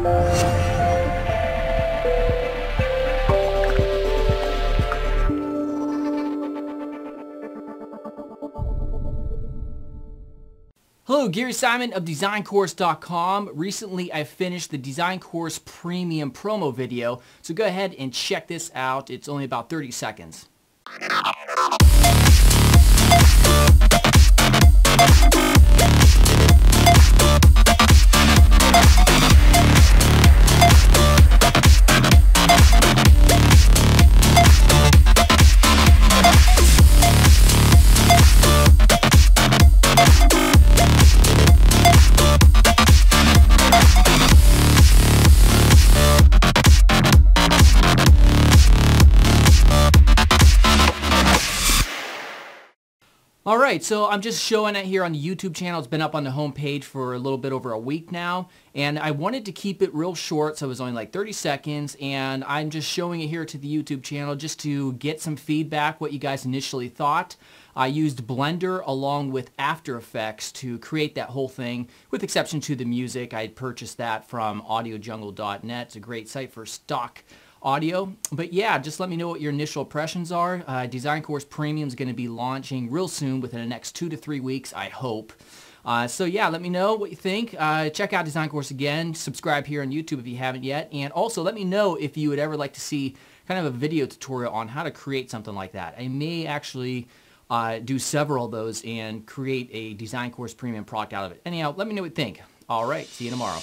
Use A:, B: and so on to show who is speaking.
A: Hello, Gary Simon of DesignCourse.com. Recently, I finished the Design Course Premium promo video, so go ahead and check this out. It's only about 30 seconds. All right, so I'm just showing it here on the YouTube channel. It's been up on the homepage for a little bit over a week now, and I wanted to keep it real short, so it was only like 30 seconds, and I'm just showing it here to the YouTube channel just to get some feedback, what you guys initially thought. I used Blender along with After Effects to create that whole thing, with exception to the music. I purchased that from audiojungle.net. It's a great site for stock audio. But yeah, just let me know what your initial impressions are. Uh, Design Course Premium is going to be launching real soon within the next two to three weeks, I hope. Uh, so yeah, let me know what you think. Uh, check out Design Course again. Subscribe here on YouTube if you haven't yet. And also let me know if you would ever like to see kind of a video tutorial on how to create something like that. I may actually uh, do several of those and create a Design Course Premium product out of it. Anyhow, let me know what you think. All right, see you tomorrow.